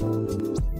Thank you.